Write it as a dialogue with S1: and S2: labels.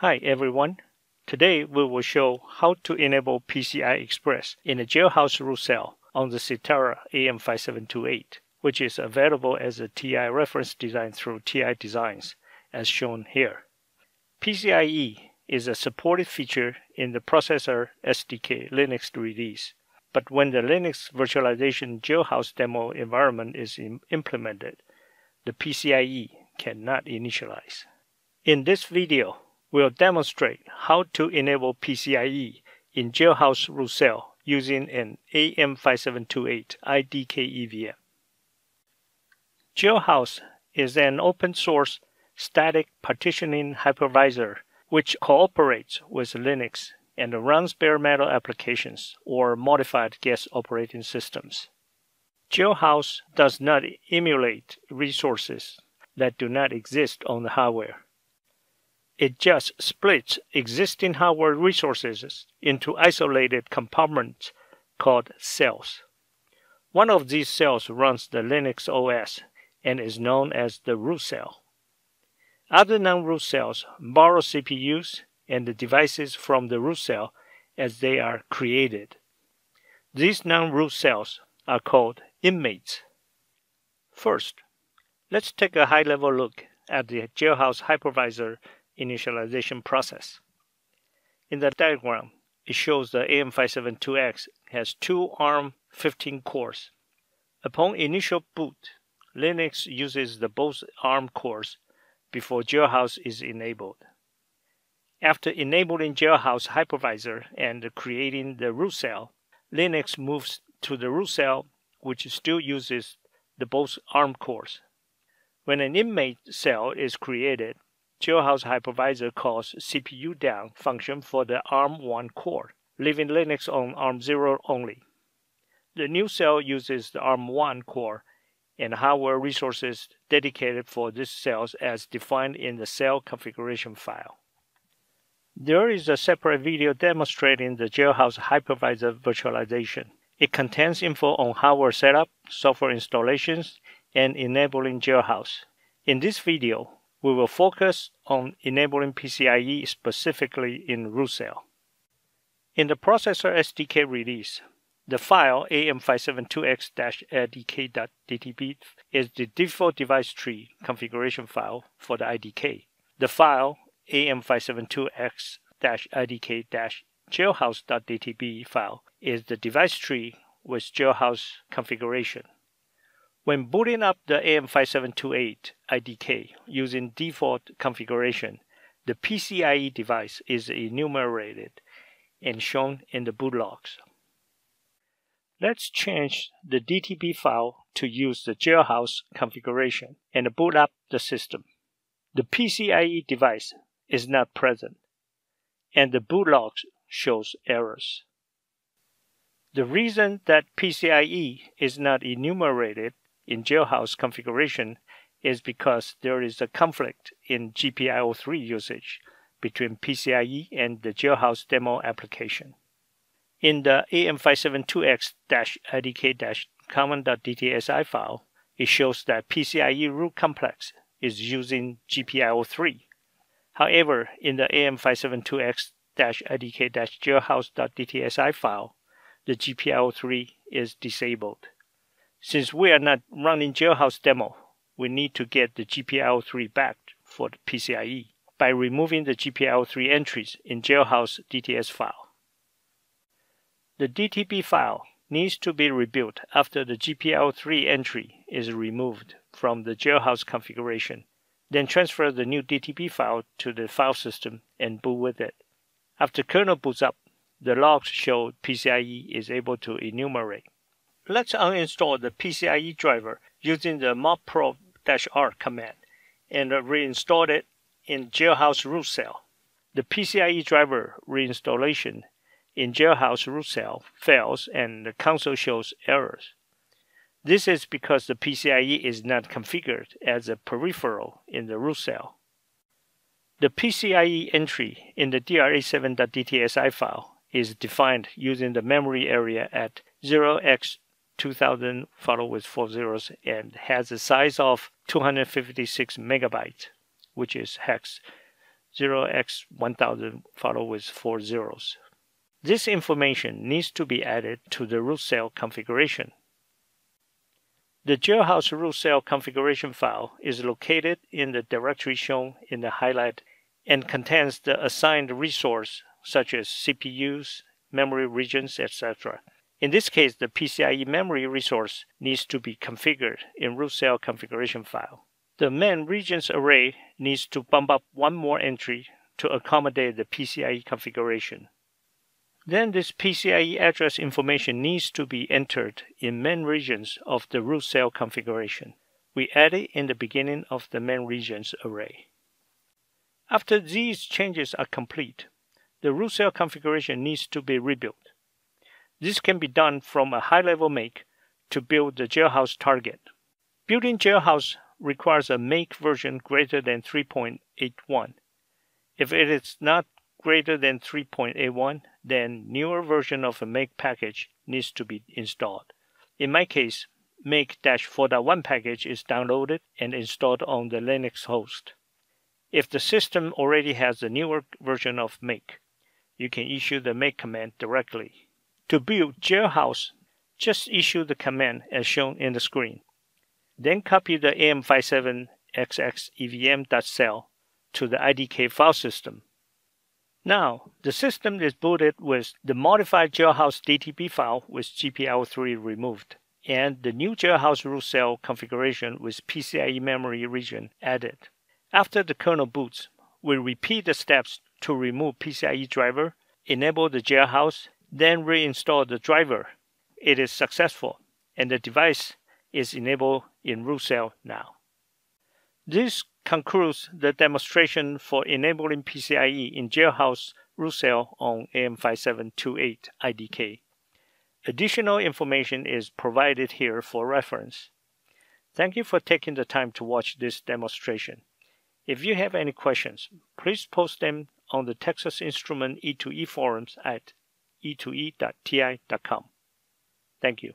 S1: Hi everyone. Today we will show how to enable PCI Express in a jailhouse root cell on the Sitara AM5728, which is available as a TI reference design through TI Designs, as shown here. PCIe is a supported feature in the processor SDK Linux release, but when the Linux virtualization jailhouse demo environment is implemented, the PCIe cannot initialize. In this video, we'll demonstrate how to enable PCIe in jailhouse root cell using an AM5728 IDK EVM. Jailhouse is an open source static partitioning hypervisor which cooperates with Linux and runs bare metal applications or modified guest operating systems. Jailhouse does not emulate resources that do not exist on the hardware. It just splits existing hardware resources into isolated compartments called cells. One of these cells runs the Linux OS and is known as the root cell. Other non-root cells borrow CPUs and the devices from the root cell as they are created. These non-root cells are called inmates. First, let's take a high-level look at the jailhouse hypervisor initialization process. In the diagram, it shows the AM572X has two ARM15 cores. Upon initial boot, Linux uses the both ARM cores before Jailhouse is enabled. After enabling Jailhouse hypervisor and creating the root cell, Linux moves to the root cell which still uses the both ARM cores. When an inmate cell is created, Jailhouse hypervisor calls CPU down function for the ARM1 core, leaving Linux on ARM0 only. The new cell uses the ARM1 core and hardware resources dedicated for this cells as defined in the cell configuration file. There is a separate video demonstrating the Jailhouse hypervisor virtualization. It contains info on hardware setup, software installations, and enabling Jailhouse. In this video, we will focus on enabling PCIe specifically in root cell. In the processor SDK release, the file am572x-idk.dtb is the default device tree configuration file for the IDK. The file am572x-idk-jailhouse.dtb file is the device tree with jailhouse configuration. When booting up the AM5728 IDK using default configuration, the PCIe device is enumerated and shown in the boot logs. Let's change the DTB file to use the jailhouse configuration and boot up the system. The PCIe device is not present, and the boot logs shows errors. The reason that PCIe is not enumerated in jailhouse configuration is because there is a conflict in GPIO3 usage between PCIe and the jailhouse demo application. In the AM572X-IDK-common.dtsi file, it shows that PCIe root complex is using GPIO3. However, in the AM572X-IDK-jailhouse.dtsi file, the GPIO3 is disabled. Since we are not running jailhouse demo, we need to get the GPIO3 back for the PCIe by removing the GPIO3 entries in jailhouse DTS file. The DTB file needs to be rebuilt after the GPIO3 entry is removed from the jailhouse configuration. Then transfer the new DTB file to the file system and boot with it. After kernel boots up, the logs show PCIe is able to enumerate. Let's uninstall the PCIe driver using the modprobe-r command and reinstall it in jailhouse root cell. The PCIe driver reinstallation in jailhouse root cell fails and the console shows errors. This is because the PCIe is not configured as a peripheral in the root cell. The PCIe entry in the DRA7.dtsi file is defined using the memory area at 0x 2000 followed with four zeros and has a size of 256 megabytes, which is hex. 0x1000 followed with four zeros. This information needs to be added to the root cell configuration. The jailhouse root cell configuration file is located in the directory shown in the highlight and contains the assigned resource such as CPUs, memory regions, etc. In this case, the PCIe memory resource needs to be configured in root cell configuration file. The main regions array needs to bump up one more entry to accommodate the PCIe configuration. Then this PCIe address information needs to be entered in main regions of the root cell configuration. We add it in the beginning of the main regions array. After these changes are complete, the root cell configuration needs to be rebuilt. This can be done from a high-level make to build the jailhouse target. Building jailhouse requires a make version greater than 3.81. If it is not greater than 3.81, then newer version of a make package needs to be installed. In my case, make-4.1 package is downloaded and installed on the Linux host. If the system already has the newer version of make, you can issue the make command directly. To build jailhouse, just issue the command as shown in the screen. Then copy the AM57XX EVM.cell to the IDK file system. Now, the system is booted with the modified jailhouse DTB file with GPIO3 removed, and the new jailhouse root cell configuration with PCIe memory region added. After the kernel boots, we repeat the steps to remove PCIe driver, enable the jailhouse, then reinstall the driver. It is successful, and the device is enabled in root cell now. This concludes the demonstration for enabling PCIe in jailhouse root cell on AM5728 IDK. Additional information is provided here for reference. Thank you for taking the time to watch this demonstration. If you have any questions, please post them on the Texas Instrument E2E forums at e2e.ti.com. Thank you.